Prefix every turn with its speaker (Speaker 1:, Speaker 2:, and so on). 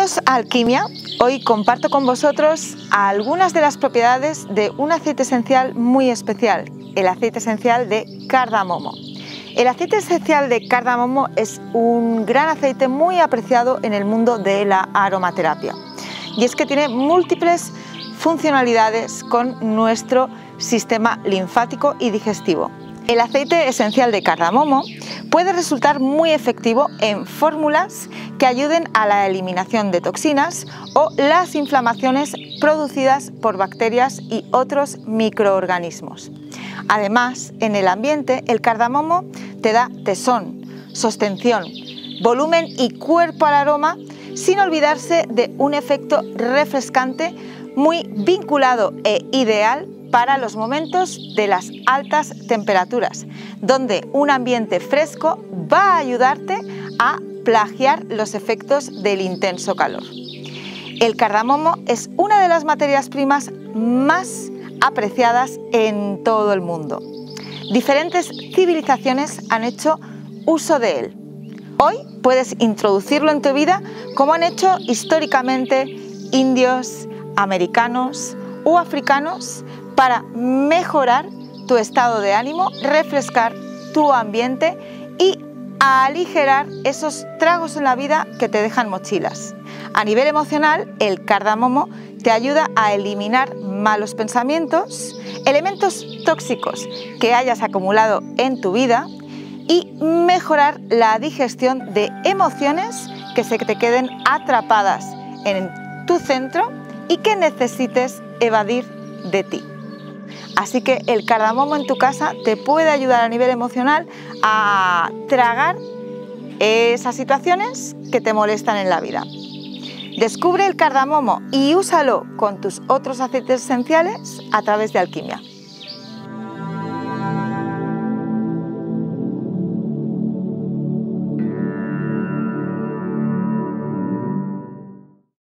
Speaker 1: Bienvenidos a Alquimia. Hoy comparto con vosotros algunas de las propiedades de un aceite esencial muy especial, el aceite esencial de cardamomo. El aceite esencial de cardamomo es un gran aceite muy apreciado en el mundo de la aromaterapia. Y es que tiene múltiples funcionalidades con nuestro sistema linfático y digestivo. El aceite esencial de cardamomo puede resultar muy efectivo en fórmulas que ayuden a la eliminación de toxinas o las inflamaciones producidas por bacterias y otros microorganismos. Además, en el ambiente, el cardamomo te da tesón, sostención, volumen y cuerpo al aroma, sin olvidarse de un efecto refrescante muy vinculado e ideal para los momentos de las altas temperaturas, donde un ambiente fresco va a ayudarte a plagiar los efectos del intenso calor. El cardamomo es una de las materias primas más apreciadas en todo el mundo. Diferentes civilizaciones han hecho uso de él. Hoy puedes introducirlo en tu vida como han hecho históricamente indios, americanos o africanos para mejorar tu estado de ánimo, refrescar tu ambiente y aligerar esos tragos en la vida que te dejan mochilas. A nivel emocional, el cardamomo te ayuda a eliminar malos pensamientos, elementos tóxicos que hayas acumulado en tu vida y mejorar la digestión de emociones que se te queden atrapadas en tu centro y que necesites evadir de ti. Así que el cardamomo en tu casa te puede ayudar a nivel emocional a tragar esas situaciones que te molestan en la vida. Descubre el cardamomo y úsalo con tus otros aceites esenciales a través de alquimia.